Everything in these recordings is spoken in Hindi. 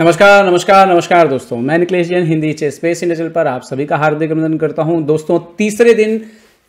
नमस्कार नमस्कार नमस्कार दोस्तों। मैं Niklesh Jain, Hindi chess space channel पर आप सभी का हार्दिक अभिनंदन करता हूँ। दोस्तों, तीसरे दिन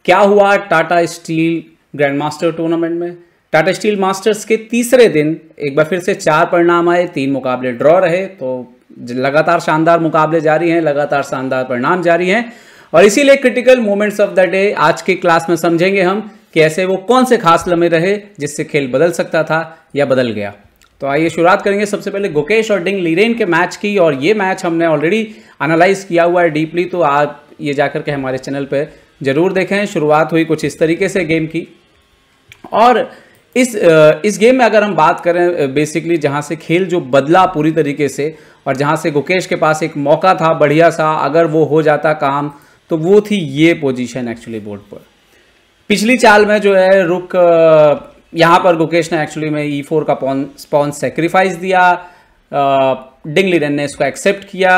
क्या हुआ Tata steel grandmaster tournament में? टाटा स्टील मास्टर्स के तीसरे दिन एक बार फिर से चार परिणाम आए, तीन मुकाबले ड्रॉ रहे तो लगातार शानदार मुकाबले जारी हैं, लगातार शानदार परिणाम जारी हैं। और इसीलिए critical moments of the day आज की क्लास में समझेंगे हम कि ऐसे वो कौन से खास लम्हे रहे जिससे खेल बदल सकता था या बदल गया। तो आइए शुरुआत करेंगे। सबसे पहले गुकेश और डिंग लीरेन के मैच की, और ये मैच हमने ऑलरेडी एनालाइज किया हुआ है डीपली तो आप ये जाकर के हमारे चैनल पर ज़रूर देखें। शुरुआत हुई कुछ इस तरीके से गेम की। और इस इस गेम में अगर हम बात करें बेसिकली जहाँ से खेल जो बदला पूरी तरीके से, और जहाँ से गुकेश के पास एक मौका था, बढ़िया सा, अगर वो हो जाता काम तो वो थी ये पोजीशन एक्चुअली बोर्ड पर। पिछली चाल में जो है, रुक यहाँ पर गुकेश ने एक्चुअली में ई e फोर का पॉन स्पॉन सेक्रीफाइस दिया। डिंग लिरन ने इसको एक्सेप्ट किया।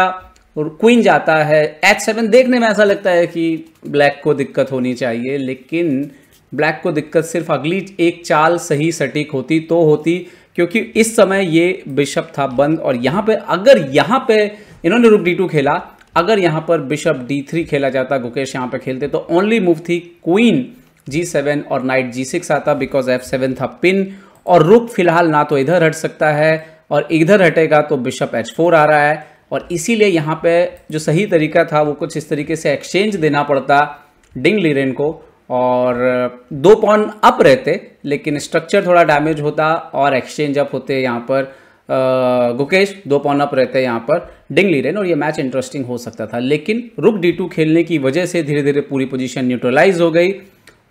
और क्वीन जाता है एच सेवन देखने में ऐसा लगता है कि ब्लैक को दिक्कत होनी चाहिए, लेकिन ब्लैक को दिक्कत सिर्फ़ अगली एक चाल सही सटीक होती तो होती, क्योंकि इस समय ये बिशप था बंद। और यहाँ पे, अगर यहाँ पे इन्होंने रुक डी टू खेला, अगर यहाँ पर बिशप डी थ्री खेला जाता, गुकेश यहाँ पे खेलते तो ओनली मूव थी क्वीन जी सेवन और नाइट जी सिक्स आता बिकॉज़ एफ़ सेवन था पिन और रुक फ़िलहाल ना तो इधर हट सकता है और इधर हटेगा तो बिशप एच फोर आ रहा है और इसीलिए यहाँ पे जो सही तरीका था वो कुछ इस तरीके से एक्सचेंज देना पड़ता डिंग लिरेन को और दो पॉन अप रहते, लेकिन स्ट्रक्चर थोड़ा डैमेज होता और एक्सचेंज अप होते यहाँ पर गुकेश, दो पॉन अप रहते यहाँ पर डिंग लिरेन और ये मैच इंटरेस्टिंग हो सकता था। लेकिन रुक डी टू खेलने की वजह से धीरे धीरे पूरी पोजीशन न्यूट्रलाइज हो गई।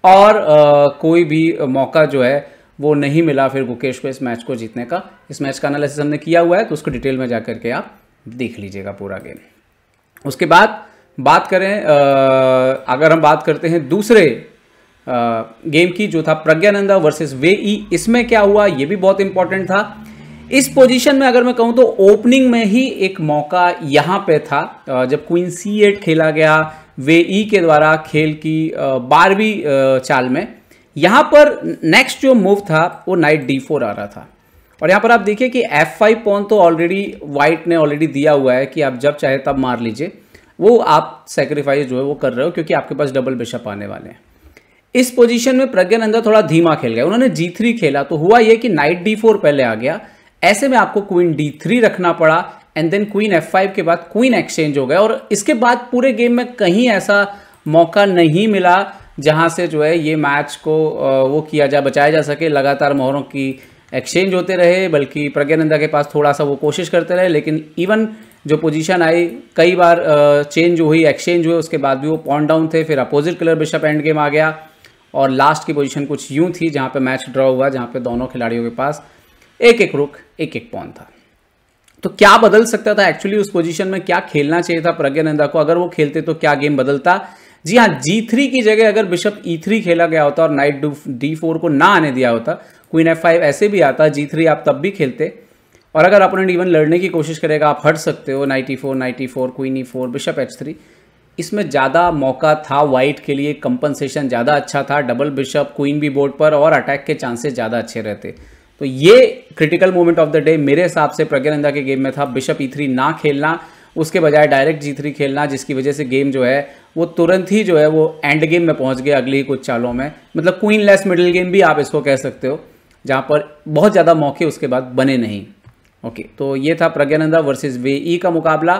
और आ, कोई भी मौका जो है वो नहीं मिला फिर गुकेश को इस मैच को जीतने का। इस मैच का एनालिसिस हमने किया हुआ है तो उसको डिटेल में जाकर के आप देख लीजिएगा पूरा गेम उसके बाद बात करें आ, अगर हम बात करते हैं दूसरे आ, गेम की जो था प्रज्ञानंदा वर्सेस वे ई इसमें क्या हुआ ये भी बहुत इंपॉर्टेंट था। इस पोजीशन में अगर मैं कहूँ तो ओपनिंग में ही एक मौका यहाँ पे था जब क्वीन सी एट खेला गया वे ई के द्वारा खेल की बारहवीं चाल में। यहाँ पर नेक्स्ट जो मूव था, वो नाइट डी फोर आ रहा था। और यहाँ पर आप देखिए कि एफ़ फाइव पॉन तो ऑलरेडी वाइट ने ऑलरेडी दिया हुआ है कि आप जब चाहे तब मार लीजिए। वो आप सेक्रीफाइस जो है, वो कर रहे हो क्योंकि आपके पास डबल बिशप आने वाले हैं। इस पोजीशन में प्रज्ञानंदा थोड़ा धीमा खेल गया उन्होंने जी थ्री खेला तो हुआ ये कि नाइट डी फोर पहले आ गया। ऐसे में आपको क्वीन डी थ्री रखना पड़ा। And then queen F five के बाद क्वीन एक्सचेंज हो गया। और इसके बाद पूरे गेम में कहीं ऐसा मौका नहीं मिला जहाँ से जो है ये मैच को वो किया जा, बचाया जा सके। लगातार मोहरों की एक्सचेंज होते रहे, बल्कि प्रज्ञानंदा के पास थोड़ा सा वो कोशिश करते रहे, लेकिन इवन जो पोजीशन आई, कई बार चेंज हुई एक्सचेंज हुए, उसके बाद भी वो पॉइंट डाउन थे, फिर opposite colour bishop end game आ गया। और लास्ट की पोजीशन कुछ यूँ थी जहाँ पे मैच ड्रॉ हुआ, जहाँ पे दोनों खिलाड़ियों के पास एक एक रुक एक एक पॉन था। तो क्या बदल सकता था? एक्चुअली उस पोजीशन में क्या खेलना चाहिए था प्रज्ञानंदा को? अगर वो खेलते तो क्या गेम बदलता? जी हाँ जी थ्री की जगह अगर बिशप ई थ्री खेला गया होता और नाइट डी फोर को ना आने दिया होता क्वीन एफ़ फाइव ऐसे भी आता जी थ्री आप तब भी खेलते। और अगर अपोनेंट इवन लड़ने की कोशिश करेगा, आप हट सकते हो knight e four knight e four queen e four bishop h three इसमें ज़्यादा मौका था वाइट के लिए कंपनसेशन ज़्यादा अच्छा था डबल बिशप क्वीन भी बोर्ड पर और अटैक के चांसेस ज़्यादा अच्छे रहते। तो ये critical moment of the day मेरे हिसाब से प्रज्ञानंदा के गेम में था। बिशप ई ना खेलना, उसके बजाय डायरेक्ट जी थ्री खेलना, जिसकी वजह से गेम जो है, वो तुरंत ही जो है, वो एंड गेम में पहुँच गया अगली कुछ चालों में। मतलब क्वीन लेस मिडिल गेम भी आप इसको कह सकते हो, जहाँ पर बहुत ज़्यादा मौके उसके बाद बने नहीं। ओके तो ये था प्रज्ञानंदा वर्सेस वे ई का मुकाबला।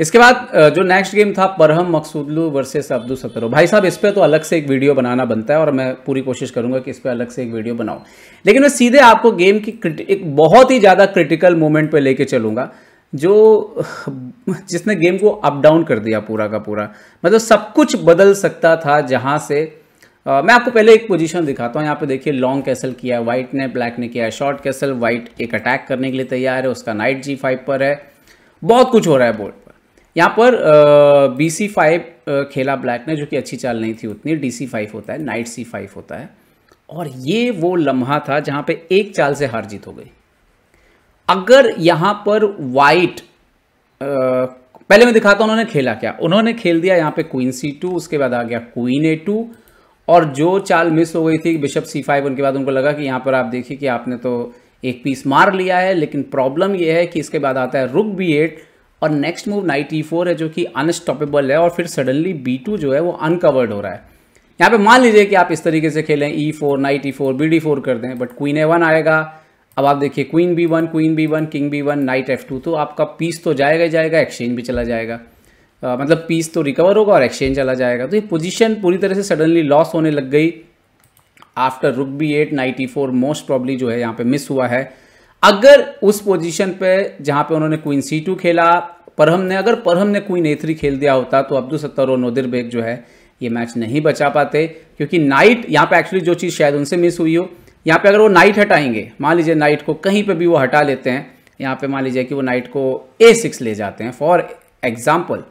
इसके बाद जो नेक्स्ट गेम था परहम मकसूदलू वर्सेस अब्दुल सतरो भाई साहब इस पर तो अलग से एक वीडियो बनाना बनता है और मैं पूरी कोशिश करूँगा कि इस पर अलग से एक वीडियो बनाऊँ। लेकिन मैं सीधे आपको गेम की एक बहुत ही ज़्यादा क्रिटिकल मोमेंट पे लेके चलूँगा जो जिसने गेम को अप डाउन कर दिया पूरा का पूरा। मतलब सब कुछ बदल सकता था जहाँ से आ, मैं आपको पहले एक पोजीशन दिखाता हूँ। यहाँ पे देखिए लॉन्ग कैसल किया है व्हाइट ने ब्लैक ने किया है शॉर्ट कैसल व्हाइट एक अटैक करने के लिए तैयार है उसका नाइट जी फाइव पर है। बहुत कुछ हो रहा है बोर्ड यहाँ पर बी सी फाइव खेला ब्लैक ने, जो कि अच्छी चाल नहीं थी उतनी डी सी फाइव होता है नाइट सी फाइव होता है। और ये वो लम्हा था जहाँ पे एक चाल से हार जीत हो गई। अगर यहाँ पर वाइट पहले मैं दिखाता हूँ उन्होंने खेला क्या। उन्होंने खेल दिया यहाँ पे क्वीन सी टू उसके बाद आ गया क्वीन ए टू और जो चाल मिस हो गई थी बिशप सी फाइव उनके बाद उनको लगा कि यहाँ पर आप देखिए कि आपने तो एक पीस मार लिया है, लेकिन प्रॉब्लम यह है कि इसके बाद आता है रुक बी एट और next move knight e four है जो कि अनस्टॉपेबल है और फिर सडनली बी टू जो है वो अनकवर्ड हो रहा है। यहाँ पे मान लीजिए कि आप इस तरीके से खेलें e four knight e four b d four कर दें बट क्वीन ए वन आएगा। अब आप देखिए queen b one queen b one king b one knight f two तो आपका पीस तो जाएगा ही जाएगा एक्सचेंज भी चला जाएगा। आ, मतलब पीस तो रिकवर होगा और एक्सचेंज चला जाएगा। तो ये पोजीशन पूरी तरह से सडनली लॉस होने लग गई। After rook b eight knight e four most probably जो है यहाँ पे मिस हुआ है। अगर उस पोजीशन पे जहाँ पे उन्होंने क्वीन सी टू खेला, परहम ने, अगर परहम ने क्वीन ए थ्री खेल दिया होता तो अब्दुल सत्तर और नोदिर बेग जो है, ये मैच नहीं बचा पाते, क्योंकि नाइट यहाँ पे एक्चुअली जो चीज़ शायद उनसे मिस हुई हो, यहाँ पे अगर वो नाइट हटाएँगे, मान लीजिए नाइट को कहीं पे भी वो हटा लेते हैं, यहाँ पे मान लीजिए कि वो नाइट को ए सिक्स ले जाते हैं for example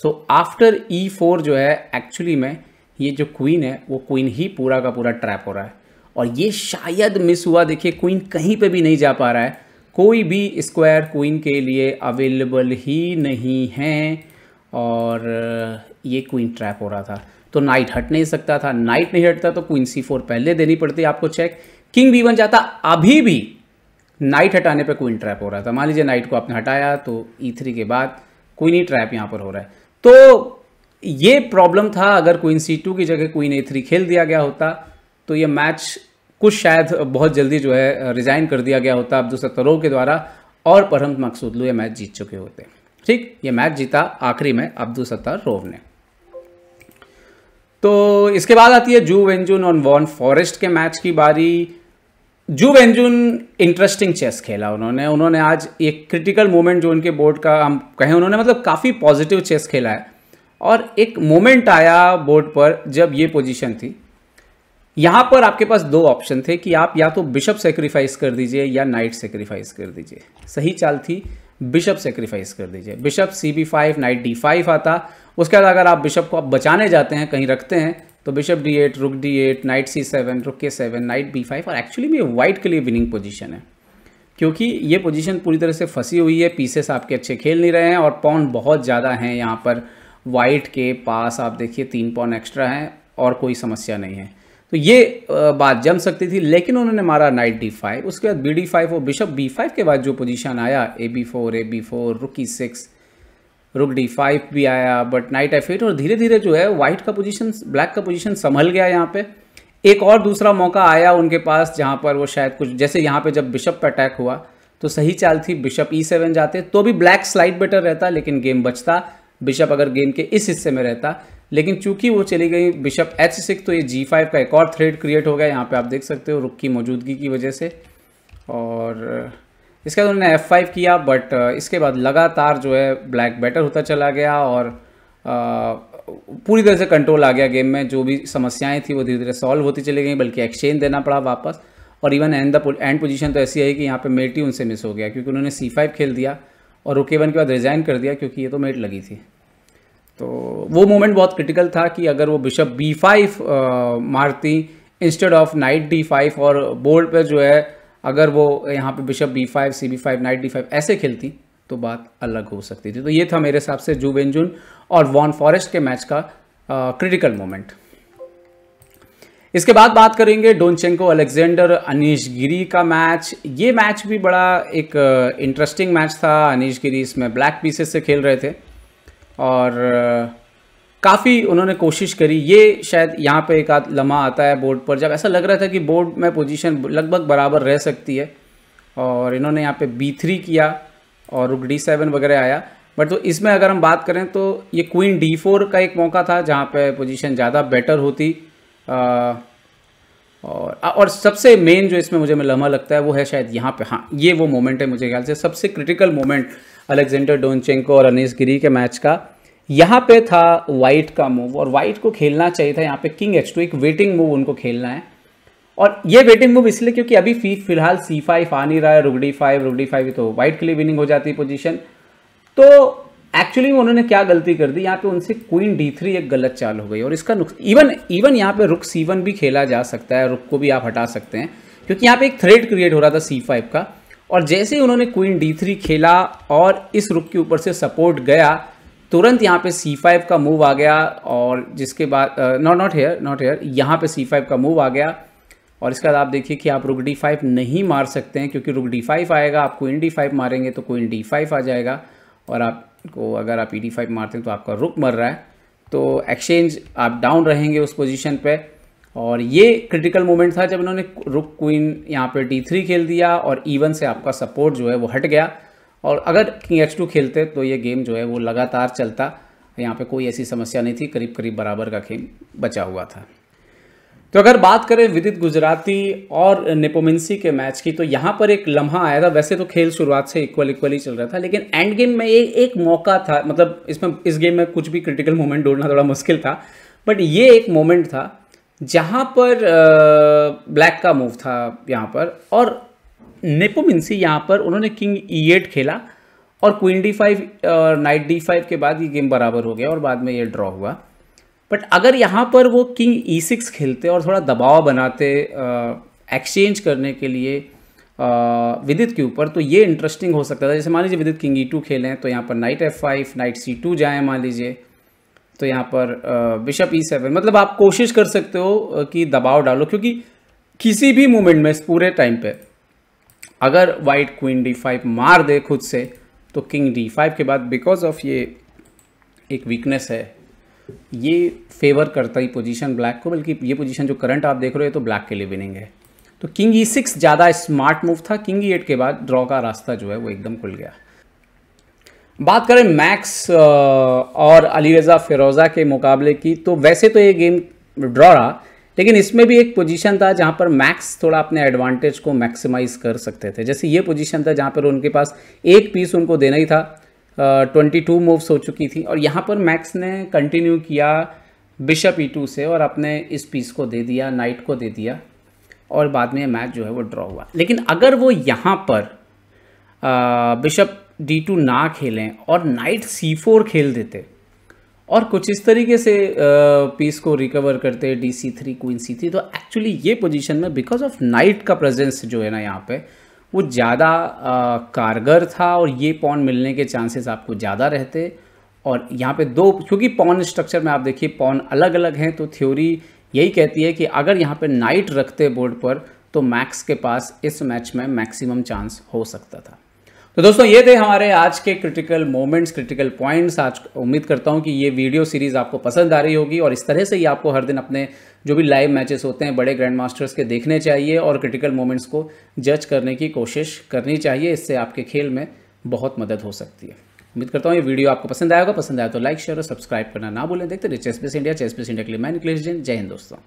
so after e four जो है एक्चुअली में, ये जो क्वीन है, वो क्वीन ही पूरा का पूरा ट्रैप हो रहा है। और ये शायद मिस हुआ। देखिए क्वीन कहीं पे भी नहीं जा पा रहा है। कोई भी स्क्वायर क्वीन के लिए अवेलेबल ही नहीं है। और, ये क्वीन ट्रैप हो रहा था। तो नाइट हट नहीं सकता था। नाइट नहीं हटता तो क्वीन सी फोर पहले देनी पड़ती आपको चेक किंग बी वन जाता, अभी भी नाइट हटाने पे क्वीन ट्रैप हो रहा था। मान लीजिए नाइट को आपने हटाया तो ई e थ्री के बाद क्वीन ही ट्रैप यहाँ पर हो रहा है। तो ये प्रॉब्लम था। अगर क्वीन सी टू की जगह क्वीन ए थ्री खेल दिया गया होता तो ये मैच कुछ शायद बहुत जल्दी जो है रिजाइन कर दिया गया होता अब्दुल सत्तरों के द्वारा और परहम मकसूदलू ये मैच जीत चुके होते। ठीक, ये मैच जीता आखिरी में अब्दुल सत्तार रोव ने। तो इसके बाद आती है जू वेंजुन और वॉन फॉरेस्ट के मैच की बारी। जू वेंजुन इंटरेस्टिंग चेस खेला उन्होंने। उन्होंने आज एक क्रिटिकल मोमेंट जो उनके बोर्ड का हम कहें, उन्होंने मतलब काफ़ी पॉजिटिव चेस खेला है। और एक मोमेंट आया बोर्ड पर जब ये पोजीशन थी यहाँ पर आपके पास दो ऑप्शन थे कि आप या तो बिशप सेक्रीफाइस कर दीजिए या नाइट सेक्रीफाइस कर दीजिए। सही चाल थी बिशप सेक्रीफाइस कर दीजिए। Bishop c b five knight d five आता। उसके बाद अगर आप बिशप को आप बचाने जाते हैं, कहीं रखते हैं तो bishop d eight rook d eight knight c seven rook k seven knight b five और एक्चुअली में वाइट के लिए विनिंग पोजीशन है। क्योंकि ये पोजीशन पूरी तरह से फंसी हुई है पीसेस आपके अच्छे खेल नहीं रहे हैं, और पॉन बहुत ज़्यादा हैं यहाँ पर। वाइट के पास आप देखिए, तीन पॉन एक्स्ट्रा हैं, और कोई समस्या नहीं है। तो ये बात जम सकती थी, लेकिन उन्होंने मारा नाइट डी फाइव। उसके बाद बी डी फाइव और बिशप बी फाइव के बाद जो पोजीशन आया, a b four, a b four rook e six rook d five भी आया बट नाइट एफ़ एट और धीरे धीरे जो है वाइट का पोजीशन ब्लैक का पोजीशन संभल गया यहाँ पे। एक और दूसरा मौका आया उनके पास, जहाँ पर वो शायद कुछ, जैसे यहाँ पे जब बिशप पर अटैक हुआ तो सही चाल थी, बिशप ई सेवन जाते तो भी ब्लैक स्लाइड बेटर रहता, लेकिन गेम बचता। बिशप अगर गेम के इस हिस्से में रहता लेकिन चूँकि वो चली गई बिशप एच सिक्स तो ये जी फाइव का एक और थ्रेड क्रिएट हो गया, यहाँ पे आप देख सकते हो रुक की मौजूदगी की वजह से। और इसके बाद उन्होंने एफ़ फाइव किया बट इसके बाद लगातार जो है ब्लैक बेटर होता चला गया और पूरी तरह से कंट्रोल आ गया गेम में। जो भी समस्याएँ थी वो धीरे धीरे सॉल्व होती चली गई, बल्कि एक्सचेंज देना पड़ा वापस। और even end the end position तो ऐसी आई कि यहाँ पे मेट ही उनसे मिस हो गया, क्योंकि उन्होंने सी फाइव खेल दिया और रुके वन के बाद रिजाइन कर दिया, क्योंकि ये तो मेट लगी थी। तो वो मोमेंट बहुत क्रिटिकल था कि अगर वो बिशप बी फाइव मारती instead of knight d five और बोर्ड पे जो है, अगर वो यहाँ पे bishop b five c b five knight d five ऐसे खेलती तो बात अलग हो सकती थी। तो ये था मेरे हिसाब से जू वेंजुन और वॉन फॉरेस्ट के मैच का क्रिटिकल मोमेंट इसके बाद बात करेंगे डोनचेंको अलेक्जेंडर अनिश गिरी का मैच ये मैच भी बड़ा एक इंटरेस्टिंग मैच था। अनिश गिरी इसमें ब्लैक पीसेस से खेल रहे थे। और काफ़ी उन्होंने कोशिश करी। ये शायद यहाँ पे एक आध लम्हा आता है बोर्ड पर। जब ऐसा लग रहा था कि बोर्ड में पोजीशन लगभग बराबर रह सकती है और इन्होंने यहाँ पे बी थ्री किया और रुक डी सेवन वगैरह आया। बट तो इसमें अगर हम बात करें तो ये क्वीन डी फोर का एक मौका था जहाँ पे पोजीशन ज़्यादा बेटर होती। आ, और और सबसे मेन जो इसमें मुझे लम्हा लगता है वो है शायद यहाँ पे। हाँ ये वो मोमेंट है मुझे ख्याल से। सबसे क्रिटिकल मोमेंट अलेक्जेंडर डोनचेंको और अनिस गिरी के मैच का। यहाँ पे था वाइट का मूव और वाइट को खेलना चाहिए था। यहाँ पे किंग एच टू, एक वेटिंग मूव उनको खेलना है। और ये वेटिंग मूव इसलिए क्योंकि अभी फ़ी, फ़िलहाल सी फाइव आ नहीं रहा है, rook d five rook d five तो वाइट के लिए विनिंग हो जाती है पोजीशन तो एक्चुअली उन्होंने क्या गलती कर दी? यहाँ पे उनसे क्वीन डी थ्री एक गलत चाल हो गई और इसका इवन इवन यहाँ पे रुक सी वन भी खेला जा सकता है रुक को भी आप हटा सकते हैं। क्योंकि यहाँ पे एक थ्रेड क्रिएट हो रहा था सी फाइव का। और जैसे ही उन्होंने क्वीन डी थ्री खेला और इस रुक के ऊपर से सपोर्ट गया, तुरंत यहाँ पे सी फाइव का मूव आ गया और जिसके बाद not not here not here यहाँ पे सी फाइव का मूव आ गया। और इसके बाद आप देखिए कि आप रुक डी फाइव नहीं मार सकते हैं क्योंकि रुक डी फाइव आएगा, आप क्वीन डी फाइव मारेंगे तो क्वीन डी फाइव आ जाएगा। और आपको अगर आप ई डी फाइव मारते हैं तो आपका रुक मर रहा है। तो एक्सचेंज आप डाउन रहेंगे उस पोजीशन पे। और ये क्रिटिकल मोमेंट था जब इन्होंने रुक क्वीन यहाँ पे डी थ्री खेल दिया और इवन से आपका सपोर्ट जो है वो हट गया। और अगर किंग एक्स टू खेलते तो ये गेम जो है वो लगातार चलता। यहाँ पे कोई ऐसी समस्या नहीं थी करीब करीब बराबर का गेम बचा हुआ था। तो अगर बात करें विदित गुजराती और नेपोमिंसी के मैच की तो यहाँ पर एक लम्हा आया था। वैसे तो खेल शुरुआत से इक्वल इक्वल ही चल रहा था, लेकिन एंड गेम में ये एक मौका था। मतलब इसमें, इस गेम में कुछ भी क्रिटिकल मोमेंट ढूंढना थोड़ा मुश्किल था। बट ये एक मोमेंट था जहाँ पर ब्लैक का मूव था यहाँ पर, और नेपोमिंसी यहाँ पर उन्होंने किंग ई एट खेला, और क्वीन डी फाइव और नाइट डी फाइव के बाद ये गेम बराबर हो गया और बाद में ये ड्रॉ हुआ। बट अगर यहाँ पर वो किंग ई सिक्स खेलते और थोड़ा दबाव बनाते एक्सचेंज करने के लिए विदित के ऊपर तो ये इंटरेस्टिंग हो सकता था। जैसे मान लीजिए विदित किंग ई टू खेलें तो यहाँ पर knight f five knight c two जाएँ, मान लीजिए। तो यहाँ पर बिशप ई सेवन मतलब आप कोशिश कर सकते हो कि दबाव डालो, क्योंकि किसी भी मोमेंट में इस पूरे टाइम पे, अगर वाइट क्वीन डी फाइव मार दे खुद से तो किंग डी फाइव के बाद बिकॉज़ ऑफ़ ये एक वीकनेस है, ये फेवर करता ही पोजीशन ब्लैक को, बल्कि ये पोजीशन जो करंट आप देख रहे हो तो ब्लैक के लिए विनिंग है। तो किंग ई सिक्स ज़्यादा स्मार्ट मूव था किंग ई एट के बाद ड्रॉ का रास्ता जो है वो एकदम खुल गया। बात करें मैक्स और अली रज़ा फिरोज़ा के मुकाबले की तो वैसे तो ये गेम ड्रॉ रहा, लेकिन इसमें भी एक पोजीशन था जहाँ पर मैक्स थोड़ा अपने एडवांटेज को मैक्सिमाइज कर सकते थे। जैसे ये पोजीशन था जहाँ पर उनके पास एक पीस उनको देना ही था ट्वेंटी टू मूव्स हो चुकी थी, और यहाँ पर मैक्स ने कंटिन्यू किया बिशप ई टू से और अपने इस पीस को दे दिया नाइट को दे दिया, और बाद में मैच जो है वो ड्रॉ हुआ। लेकिन अगर वो यहाँ पर बिशप डी टू ना खेलें और नाइट सी फोर खेल देते। और कुछ इस तरीके से पीस को रिकवर करते d c three queen c three तो एक्चुअली ये पोजीशन में बिकॉज़ ऑफ़ नाइट का प्रेजेंस जो है ना यहाँ पे, वो ज़्यादा कारगर था और ये पॉन मिलने के चांसेस आपको ज़्यादा रहते। और यहाँ पे दो, क्योंकि पॉन स्ट्रक्चर में आप देखिए पॉन अलग अलग हैं तो थ्योरी यही कहती है कि अगर यहाँ पे नाइट रखते बोर्ड पर तो मैक्स के पास इस मैच में मैक्सिमम चांस हो सकता था। तो दोस्तों, ये थे हमारे आज के क्रिटिकल मोमेंट्स क्रिटिकल पॉइंट्स आज उम्मीद करता हूँ कि ये वीडियो सीरीज़ आपको पसंद आ रही होगी और इस तरह से ही आपको हर दिन अपने जो भी लाइव मैचेस होते हैं, बड़े ग्रैंड मास्टर्स के देखने चाहिए और क्रिटिकल मोमेंट्स को जज करने की कोशिश करनी चाहिए। इससे आपके खेल में बहुत मदद हो सकती है। उम्मीद करता हूँ ये वीडियो आपको पसंद आएगा पसंद आया तो लाइक शेयर और सब्सक्राइब करना ना भूलें। देखते रहिए चेस इंडिया चेस इंडिया के लिए मैं निकलेश जैन। जय हिंद दोस्तों।